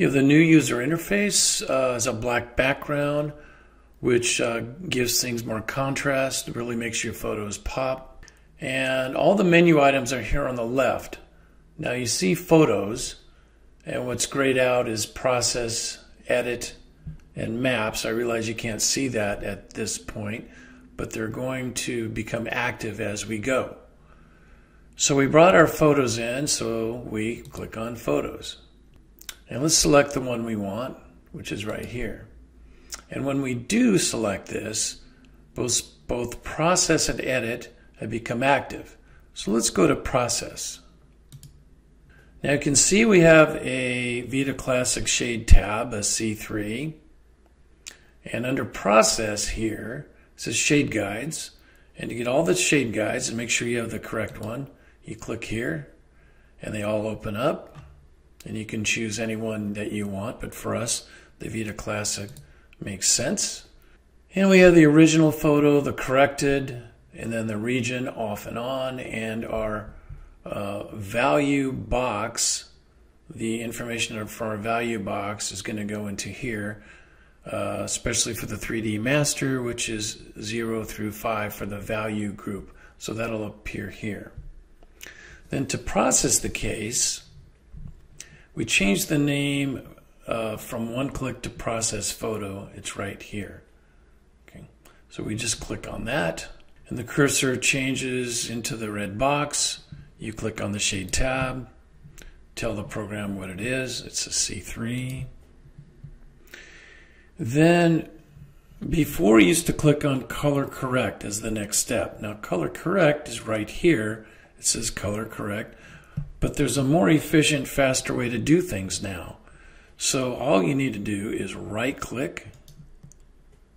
You have the new user interface uh, as a black background, which uh, gives things more contrast, really makes your photos pop. And all the menu items are here on the left. Now you see photos, and what's grayed out is process, edit, and maps. I realize you can't see that at this point, but they're going to become active as we go. So we brought our photos in, so we click on photos. And let's select the one we want, which is right here. And when we do select this, both, both process and edit have become active. So let's go to process. Now you can see we have a Vita Classic Shade tab, a C3. And under process here, it says shade guides. And to get all the shade guides and make sure you have the correct one, you click here and they all open up. And you can choose any one that you want, but for us, the Vita Classic makes sense. And we have the original photo, the corrected, and then the region off and on, and our uh, value box. The information for our value box is going to go into here, uh, especially for the 3D master, which is 0 through 5 for the value group. So that'll appear here. Then to process the case, we change the name uh, from one click to process photo. It's right here. Okay. So we just click on that and the cursor changes into the red box. You click on the shade tab, tell the program what it is. It's a C3. Then before you used to click on color correct as the next step. Now color correct is right here. It says color correct. But there's a more efficient, faster way to do things now. So all you need to do is right click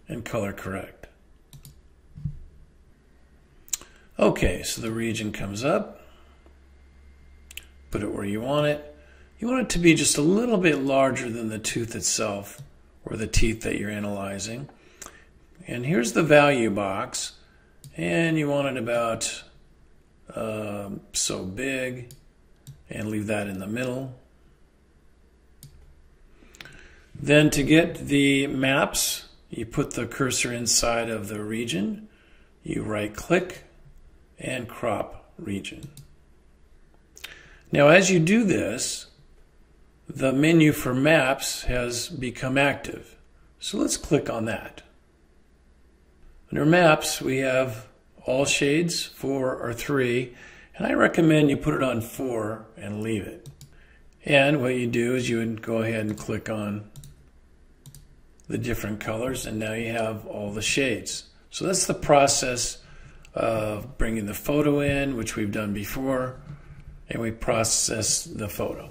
and color correct. Okay, so the region comes up. Put it where you want it. You want it to be just a little bit larger than the tooth itself or the teeth that you're analyzing. And here's the value box. And you want it about uh, so big and leave that in the middle. Then to get the maps, you put the cursor inside of the region, you right click and crop region. Now as you do this, the menu for maps has become active. So let's click on that. Under maps, we have all shades, four or three, and I recommend you put it on four and leave it. And what you do is you would go ahead and click on the different colors and now you have all the shades. So that's the process of bringing the photo in, which we've done before, and we process the photo.